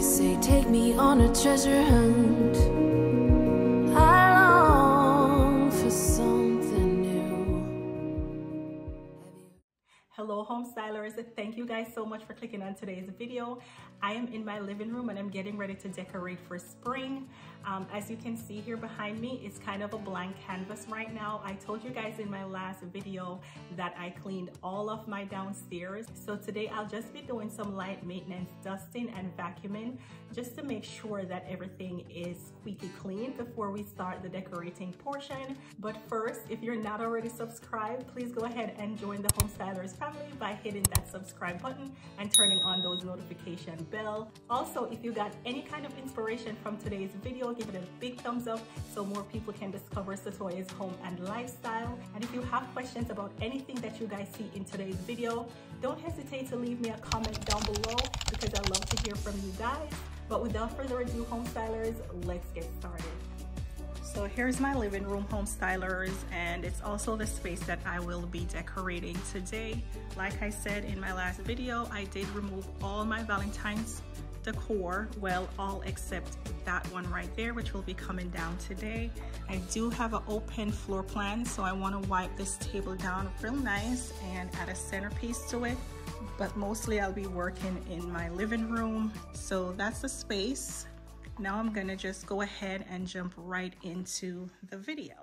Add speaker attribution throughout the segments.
Speaker 1: You say, take me on a treasure hunt.
Speaker 2: Home stylers, thank you guys so much for clicking on today's video. I am in my living room and I'm getting ready to decorate for spring. Um, as you can see here behind me, it's kind of a blank canvas right now. I told you guys in my last video that I cleaned all of my downstairs. So today I'll just be doing some light maintenance, dusting and vacuuming just to make sure that everything is squeaky clean before we start the decorating portion. But first, if you're not already subscribed, please go ahead and join the Home Stylers family by hitting that subscribe button and turning on those notification bell. Also, if you got any kind of inspiration from today's video, give it a big thumbs up so more people can discover Satoya's home and lifestyle. And if you have questions about anything that you guys see in today's video, don't hesitate to leave me a comment down below because I love to hear from you guys. But without further ado, home stylers, let's get started. So here's my living room home stylers and it's also the space that I will be decorating today. Like I said in my last video, I did remove all my Valentine's decor, well all except that one right there which will be coming down today. I do have an open floor plan so I want to wipe this table down real nice and add a centerpiece to it but mostly I'll be working in my living room. So that's the space. Now I'm gonna just go ahead and jump right into the video.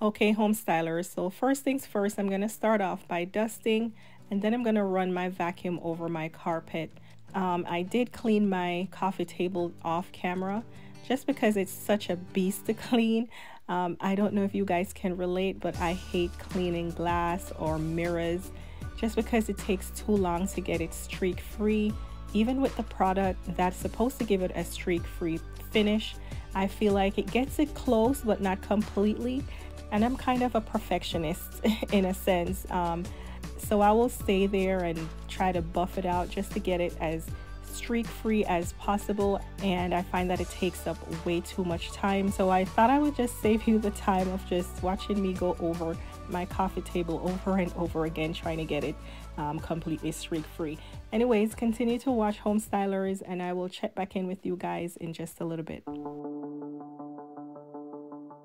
Speaker 2: Okay, home stylers, so first things first, I'm gonna start off by dusting and then I'm gonna run my vacuum over my carpet. Um, I did clean my coffee table off camera just because it's such a beast to clean. Um, I don't know if you guys can relate, but I hate cleaning glass or mirrors just because it takes too long to get it streak free. Even with the product that's supposed to give it a streak free finish, I feel like it gets it close but not completely. And I'm kind of a perfectionist in a sense. Um, so I will stay there and try to buff it out just to get it as streak free as possible and I find that it takes up way too much time so I thought I would just save you the time of just watching me go over my coffee table over and over again trying to get it um, completely streak free. Anyways, continue to watch Home Stylers and I will check back in with you guys in just a little bit.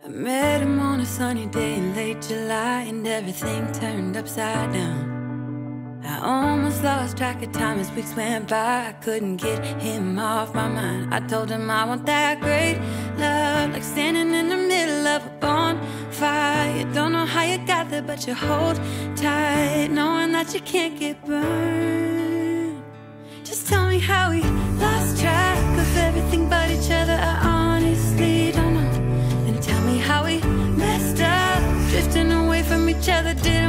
Speaker 3: I met him on a sunny day in late July and everything turned upside down. I almost lost track of time as weeks went by. I couldn't get him off my mind. I told him I want that great love, like standing in the middle of a bonfire. Don't know how you got there, but you hold tight, knowing that you can't get burned. Me how we lost track of everything but each other. I honestly don't know. And tell me how we messed up, drifting away from each other. Didn't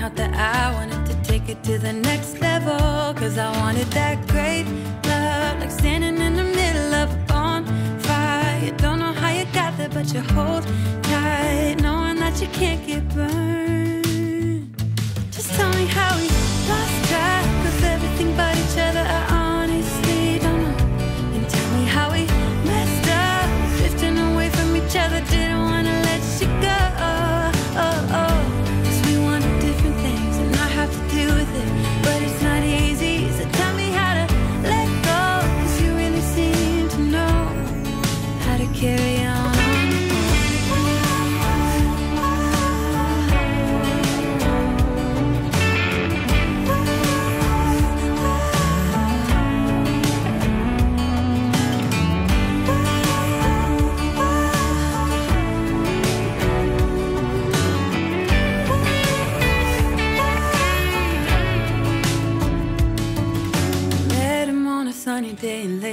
Speaker 3: couldn't that I wanted to take it to the next level. Cause I wanted that great love, like standing in the middle of a bonfire. You don't know how you got there, but you hold tight, knowing that you can't get burned. Just tell me how we lost track of everything but each other. I honestly don't know. And tell me how we messed up, drifting away from each other. Didn't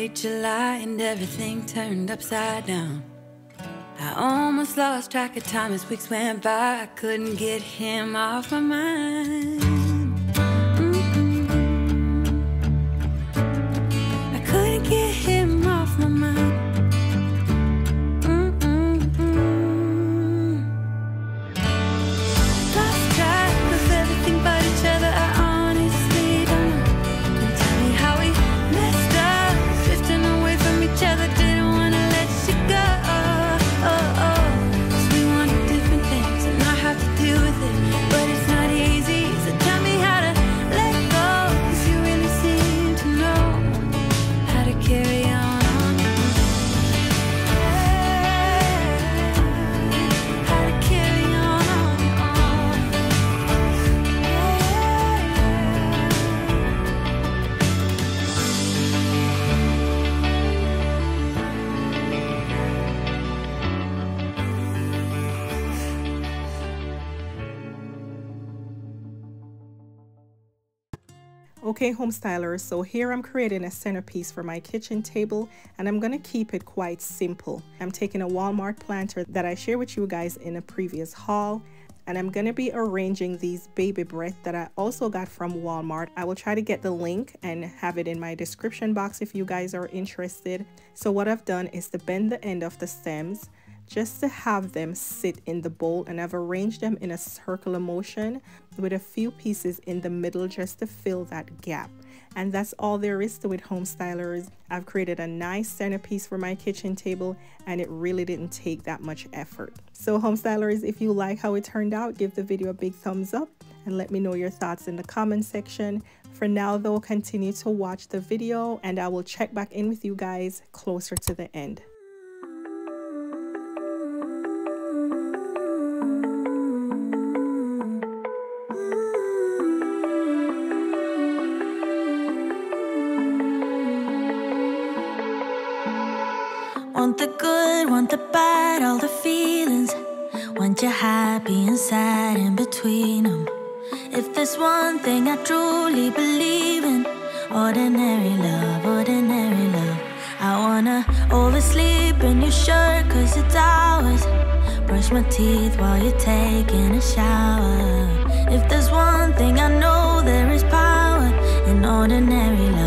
Speaker 3: late July, and everything turned upside down. I almost lost track of time as weeks went by. I couldn't get him off my mind.
Speaker 2: Okay, home stylers, so here I'm creating a centerpiece for my kitchen table and I'm gonna keep it quite simple. I'm taking a Walmart planter that I shared with you guys in a previous haul and I'm gonna be arranging these baby breath that I also got from Walmart. I will try to get the link and have it in my description box if you guys are interested. So what I've done is to bend the end of the stems just to have them sit in the bowl and I've arranged them in a circular motion with a few pieces in the middle just to fill that gap. And that's all there is to it, home stylers. I've created a nice centerpiece for my kitchen table and it really didn't take that much effort. So home stylers, if you like how it turned out, give the video a big thumbs up and let me know your thoughts in the comment section. For now though, continue to watch the video and I will check back in with you guys closer to the end.
Speaker 4: Happy and in between them. If there's one thing I truly believe in, ordinary love, ordinary love. I wanna oversleep in your shirt, cause it's ours. Brush my teeth while you're taking a shower. If there's one thing I know, there is power in ordinary love,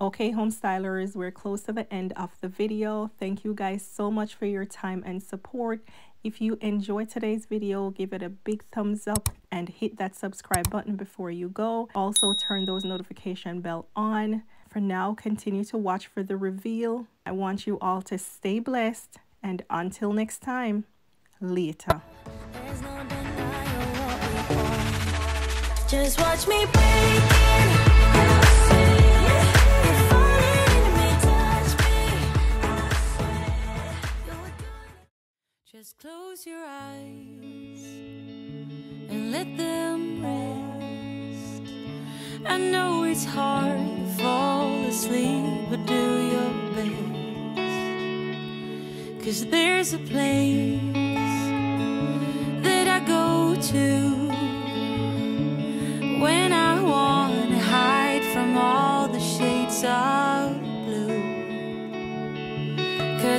Speaker 2: Okay, home stylers, we're close to the end of the video. Thank you guys so much for your time and support. If you enjoyed today's video, give it a big thumbs up and hit that subscribe button before you go. Also turn those notification bell on. For now, continue to watch for the reveal. I want you all to stay blessed and until next time, later.
Speaker 4: Just watch me break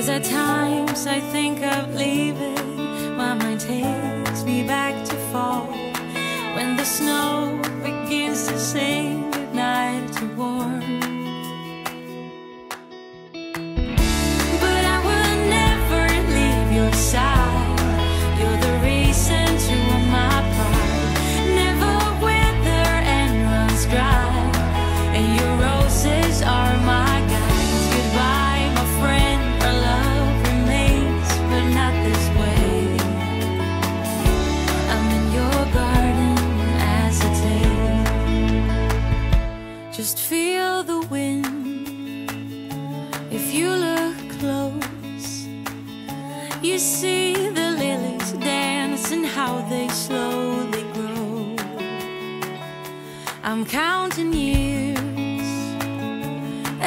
Speaker 3: Cause at times I think of leaving, my mind takes me back to fall. When the snow begins to sing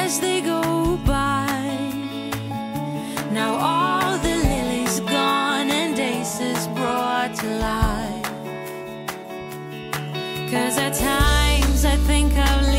Speaker 3: as they go by. Now all the lilies gone and aces brought to life. Cause at times I think of